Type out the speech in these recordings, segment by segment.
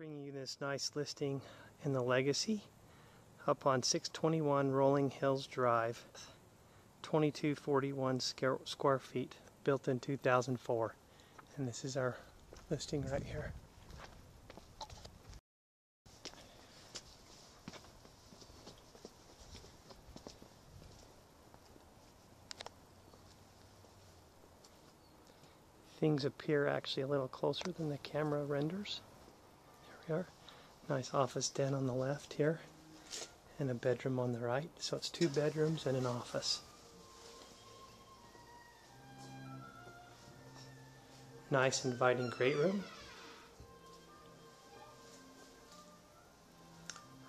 Bringing you this nice listing in the Legacy up on 621 Rolling Hills Drive, 2241 square feet, built in 2004. And this is our listing right here. Things appear actually a little closer than the camera renders. Nice office den on the left here and a bedroom on the right. So it's two bedrooms and an office. Nice inviting great room.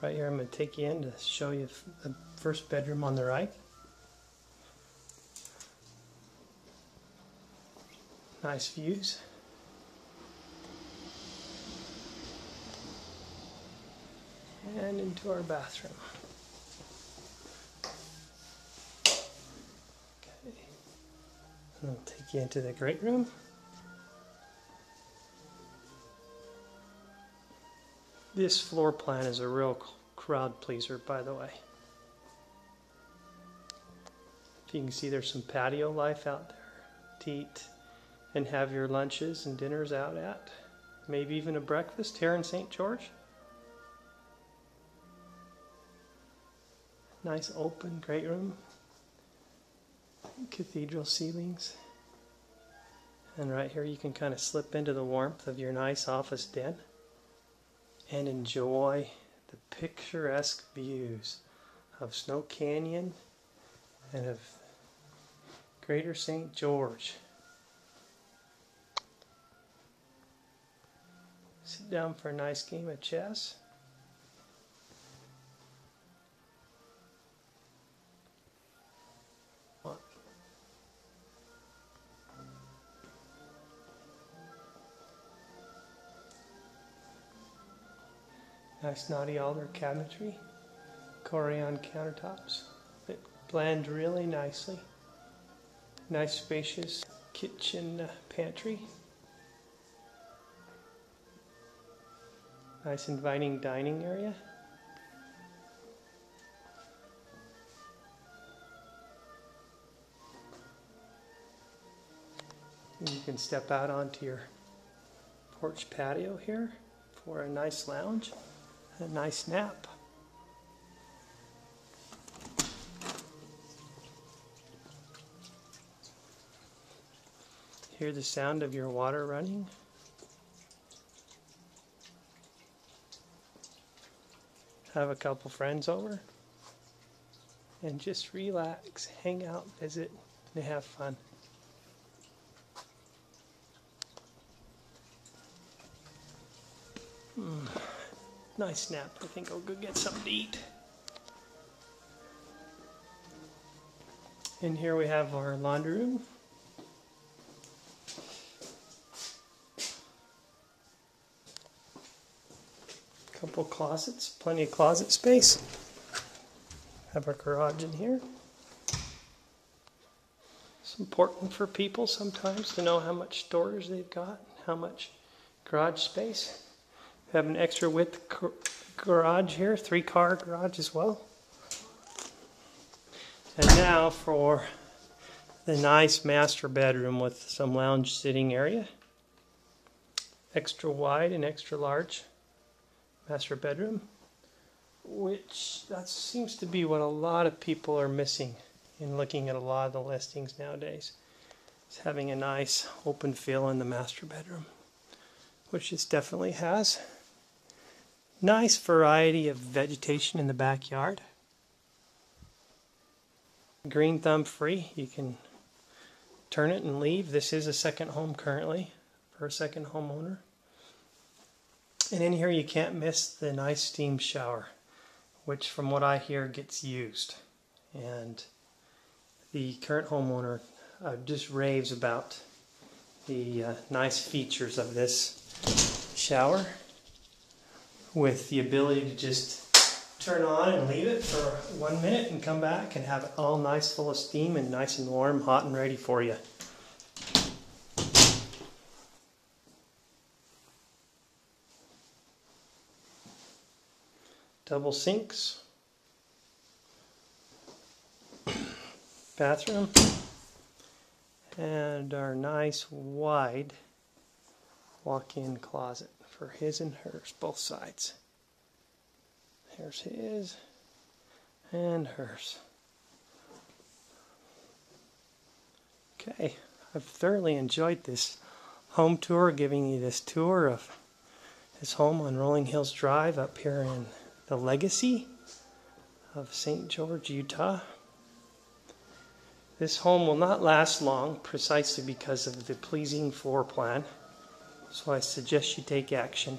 Right here I'm going to take you in to show you the first bedroom on the right. Nice views. And into our bathroom. Okay. I'll take you into the great room. This floor plan is a real crowd pleaser, by the way. If you can see, there's some patio life out there to eat and have your lunches and dinners out at. Maybe even a breakfast here in St. George. Nice open, great room. Cathedral ceilings. And right here you can kind of slip into the warmth of your nice office den and enjoy the picturesque views of Snow Canyon and of Greater St. George. Sit down for a nice game of chess. Nice knotty alder cabinetry, Corian countertops that blend really nicely. Nice spacious kitchen uh, pantry. Nice inviting dining area. You can step out onto your porch patio here for a nice lounge, a nice nap. Hear the sound of your water running. have a couple friends over and just relax, hang out, visit, and have fun. Nice nap. I think I'll go get something to eat. And here we have our laundry room. couple closets, plenty of closet space. Have our garage in here. It's important for people sometimes to know how much storage they've got, how much garage space. Have an extra width garage here, three car garage as well. And now for the nice master bedroom with some lounge sitting area. Extra wide and extra large master bedroom, which that seems to be what a lot of people are missing in looking at a lot of the listings nowadays. It's having a nice open feel in the master bedroom, which this definitely has. Nice variety of vegetation in the backyard. Green thumb free. You can turn it and leave. This is a second home currently for a second homeowner. And in here you can't miss the nice steam shower, which from what I hear gets used. And the current homeowner uh, just raves about the uh, nice features of this shower with the ability to just turn on and leave it for one minute and come back and have it all nice full of steam and nice and warm, hot and ready for you. double sinks, bathroom, and our nice wide walk-in closet for his and hers, both sides. There's his and hers. Okay, I've thoroughly enjoyed this home tour, giving you this tour of his home on Rolling Hills Drive up here in the Legacy of St. George, Utah. This home will not last long precisely because of the pleasing floor plan. So I suggest you take action.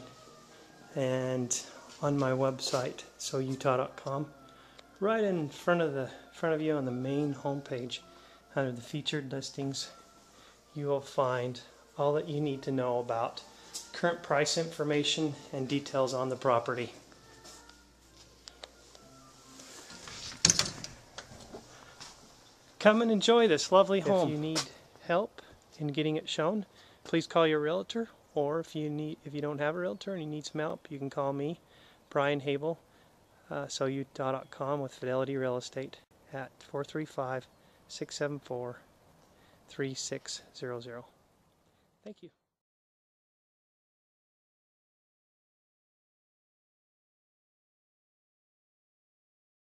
And on my website, soutah.com, right in front of the front of you on the main homepage, under the featured listings, you will find all that you need to know about current price information and details on the property. Come and enjoy this lovely home. If you need help in getting it shown, please call your realtor or if you need if you don't have a realtor and you need some help, you can call me, Brian Habel, uh, soutah.com with Fidelity Real Estate at 435 674 3600. Thank you.